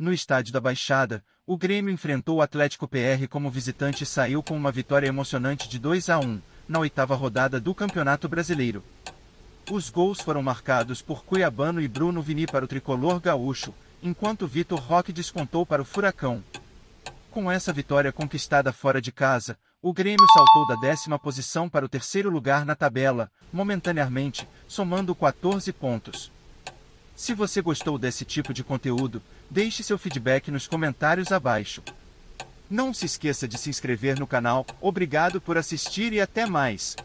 No estádio da Baixada, o Grêmio enfrentou o Atlético PR como visitante e saiu com uma vitória emocionante de 2 a 1, na oitava rodada do Campeonato Brasileiro. Os gols foram marcados por Cuiabano e Bruno Vini para o tricolor gaúcho, enquanto Vitor Roque descontou para o Furacão. Com essa vitória conquistada fora de casa, o Grêmio saltou da décima posição para o terceiro lugar na tabela, momentaneamente, somando 14 pontos. Se você gostou desse tipo de conteúdo, deixe seu feedback nos comentários abaixo. Não se esqueça de se inscrever no canal, obrigado por assistir e até mais!